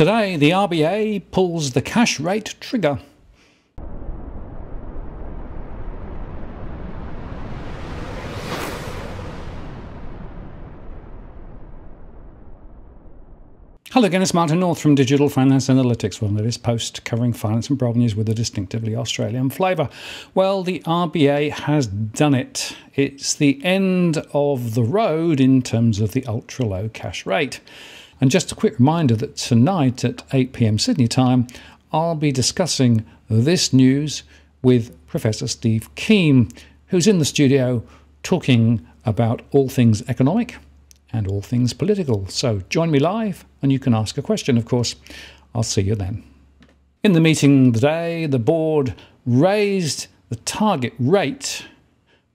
Today, the RBA pulls the cash rate trigger. Hello again, it's Martin North from Digital Finance Analytics. Well, this post covering finance and problem news with a distinctively Australian flavour. Well, the RBA has done it. It's the end of the road in terms of the ultra low cash rate. And just a quick reminder that tonight at 8 pm Sydney time, I'll be discussing this news with Professor Steve Keen, who's in the studio talking about all things economic and all things political. So join me live and you can ask a question, of course. I'll see you then. In the meeting today, the board raised the target rate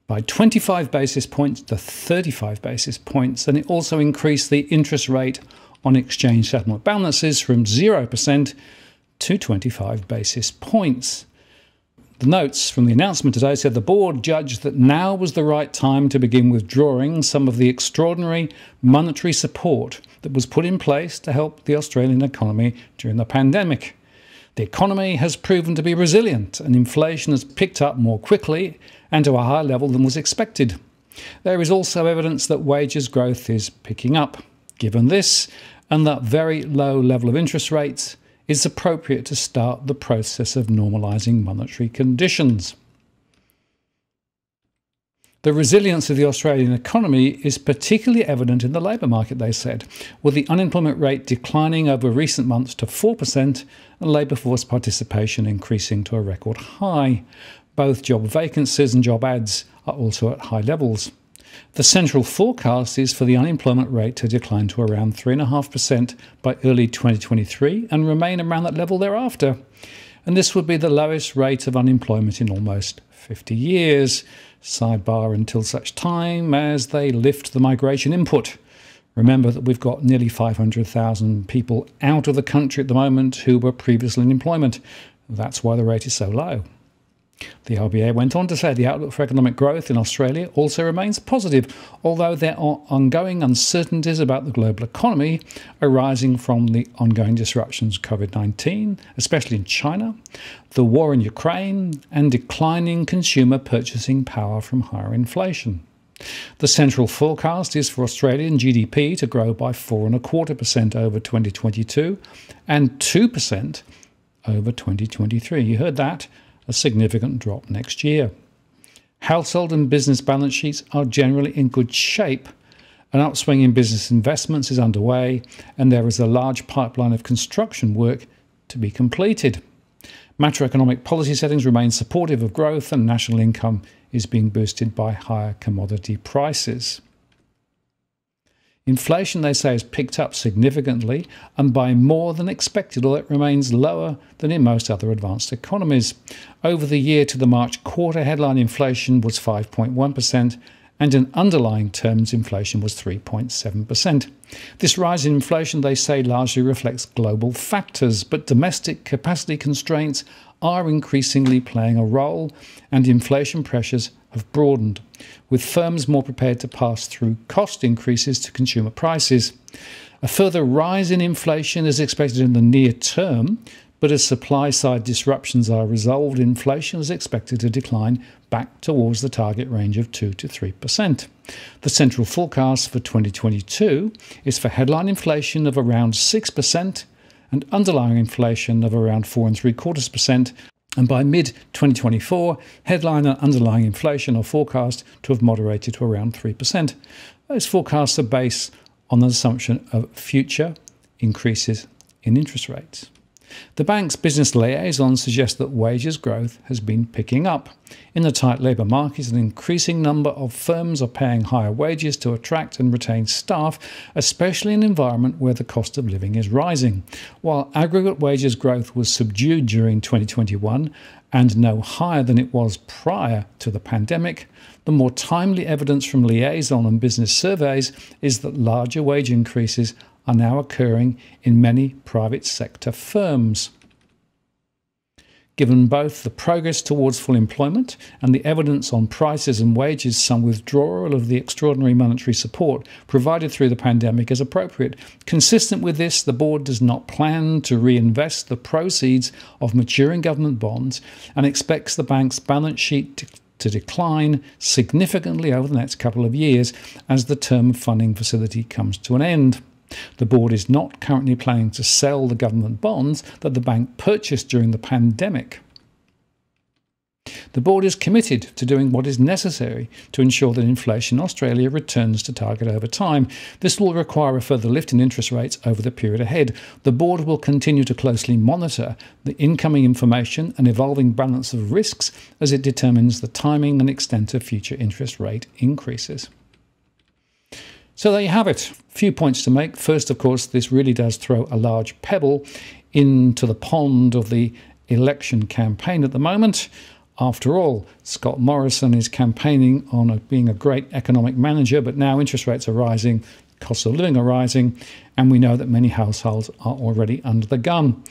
by 25 basis points to 35 basis points, and it also increased the interest rate on exchange settlement balances from 0% to 25 basis points. The notes from the announcement today said the board judged that now was the right time to begin withdrawing some of the extraordinary monetary support that was put in place to help the Australian economy during the pandemic. The economy has proven to be resilient and inflation has picked up more quickly and to a higher level than was expected. There is also evidence that wages growth is picking up. Given this and that very low level of interest rates, it's appropriate to start the process of normalising monetary conditions. The resilience of the Australian economy is particularly evident in the labour market, they said, with the unemployment rate declining over recent months to 4% and labour force participation increasing to a record high. Both job vacancies and job ads are also at high levels. The central forecast is for the unemployment rate to decline to around 3.5% by early 2023 and remain around that level thereafter. And this would be the lowest rate of unemployment in almost 50 years. Sidebar until such time as they lift the migration input. Remember that we've got nearly 500,000 people out of the country at the moment who were previously in employment. That's why the rate is so low. The RBA went on to say the outlook for economic growth in Australia also remains positive, although there are ongoing uncertainties about the global economy arising from the ongoing disruptions of COVID 19, especially in China, the war in Ukraine, and declining consumer purchasing power from higher inflation. The central forecast is for Australian GDP to grow by 4.25% over 2022 and 2% over 2023. You heard that a significant drop next year. Household and business balance sheets are generally in good shape. An upswing in business investments is underway, and there is a large pipeline of construction work to be completed. Macroeconomic policy settings remain supportive of growth, and national income is being boosted by higher commodity prices. Inflation, they say, has picked up significantly and by more than expected, although it remains lower than in most other advanced economies. Over the year to the March quarter, headline inflation was 5.1%, and in underlying terms, inflation was 3.7%. This rise in inflation, they say, largely reflects global factors, but domestic capacity constraints are increasingly playing a role, and inflation pressures have broadened, with firms more prepared to pass through cost increases to consumer prices. A further rise in inflation is expected in the near term, but as supply side disruptions are resolved, inflation is expected to decline back towards the target range of 2 to 3%. The central forecast for 2022 is for headline inflation of around 6% and underlying inflation of around 4 and 3 quarters percent and by mid 2024, headline and underlying inflation are forecast to have moderated to around 3%. Those forecasts are based on the assumption of future increases in interest rates. The bank's business liaison suggests that wages growth has been picking up. In the tight labour market, an increasing number of firms are paying higher wages to attract and retain staff, especially in an environment where the cost of living is rising. While aggregate wages growth was subdued during 2021 and no higher than it was prior to the pandemic, the more timely evidence from liaison and business surveys is that larger wage increases are now occurring in many private sector firms. given both the progress towards full employment and the evidence on prices and wages, some withdrawal of the extraordinary monetary support provided through the pandemic is appropriate. Consistent with this, the board does not plan to reinvest the proceeds of maturing government bonds and expects the bank's balance sheet to to decline significantly over the next couple of years as the term funding facility comes to an end. The board is not currently planning to sell the government bonds that the bank purchased during the pandemic. The board is committed to doing what is necessary to ensure that inflation in Australia returns to target over time. This will require a further lift in interest rates over the period ahead. The board will continue to closely monitor the incoming information and evolving balance of risks as it determines the timing and extent of future interest rate increases. So there you have it. A few points to make. First, of course, this really does throw a large pebble into the pond of the election campaign at the moment. After all, Scott Morrison is campaigning on a, being a great economic manager, but now interest rates are rising, costs of living are rising, and we know that many households are already under the gun.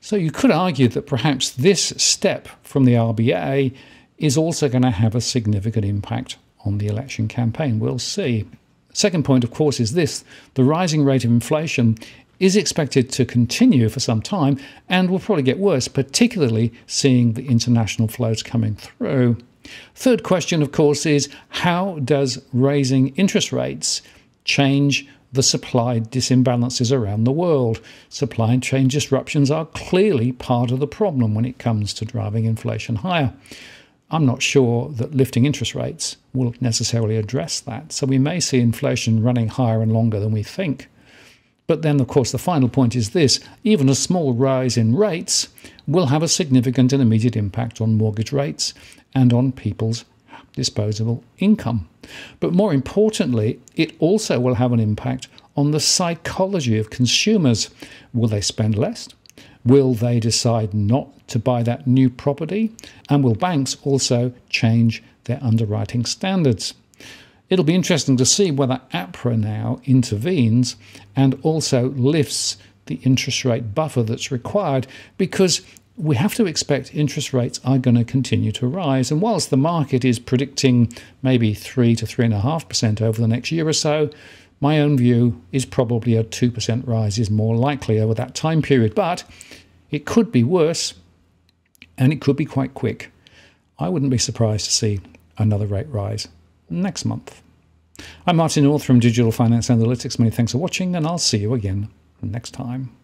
So you could argue that perhaps this step from the RBA is also going to have a significant impact on the election campaign. We'll see. Second point, of course, is this the rising rate of inflation is expected to continue for some time and will probably get worse, particularly seeing the international flows coming through. Third question, of course, is how does raising interest rates change the supply disimbalances around the world? Supply chain disruptions are clearly part of the problem when it comes to driving inflation higher. I'm not sure that lifting interest rates will necessarily address that. So we may see inflation running higher and longer than we think. But then, of course, the final point is this even a small rise in rates will have a significant and immediate impact on mortgage rates and on people's disposable income. But more importantly, it also will have an impact on the psychology of consumers. Will they spend less? Will they decide not to buy that new property? And will banks also change their underwriting standards? It'll be interesting to see whether APRA now intervenes and also lifts the interest rate buffer that's required because we have to expect interest rates are going to continue to rise. And whilst the market is predicting maybe 3 to 3.5% over the next year or so, my own view is probably a 2% rise is more likely over that time period, but it could be worse and it could be quite quick. I wouldn't be surprised to see another rate rise next month. I'm Martin North from Digital Finance Analytics. Many thanks for watching, and I'll see you again next time.